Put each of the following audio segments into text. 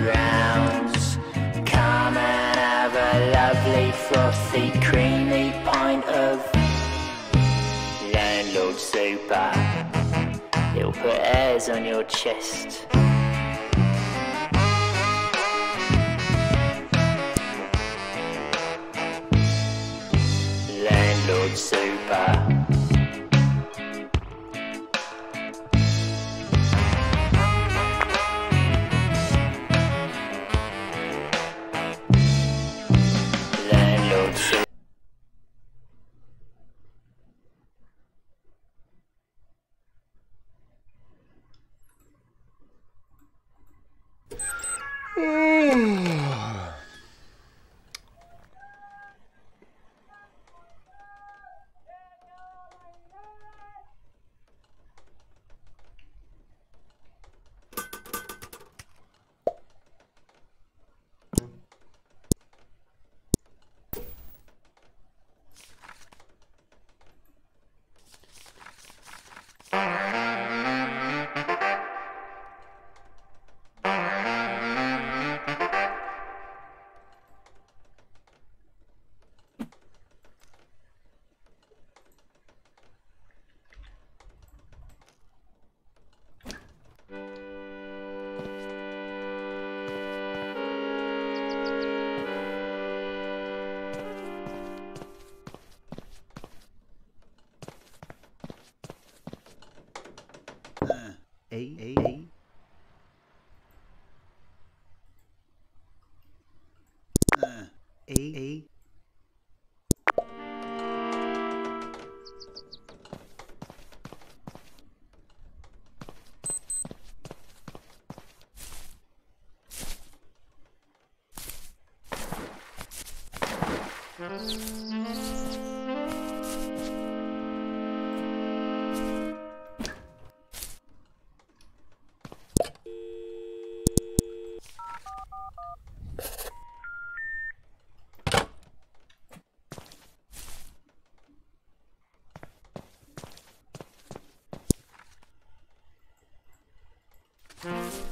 rounds. Come and have a lovely, frothy, creamy pint of landlord super. It'll put airs on your chest. Landlord super. 嗯。ấy ấy ấy ấy ấy Thank you. Mm-hmm.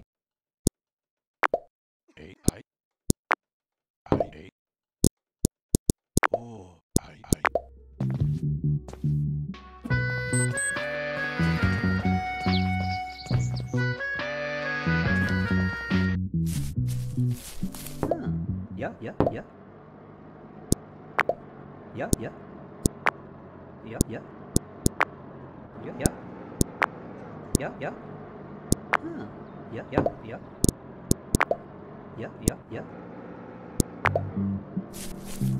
Yeah, yeah, yeah. Yeah, yeah. Yeah, yeah. Yeah, yeah. Yeah, yeah. Hmm. Yeah, yeah, yeah. Yeah, yeah, yeah.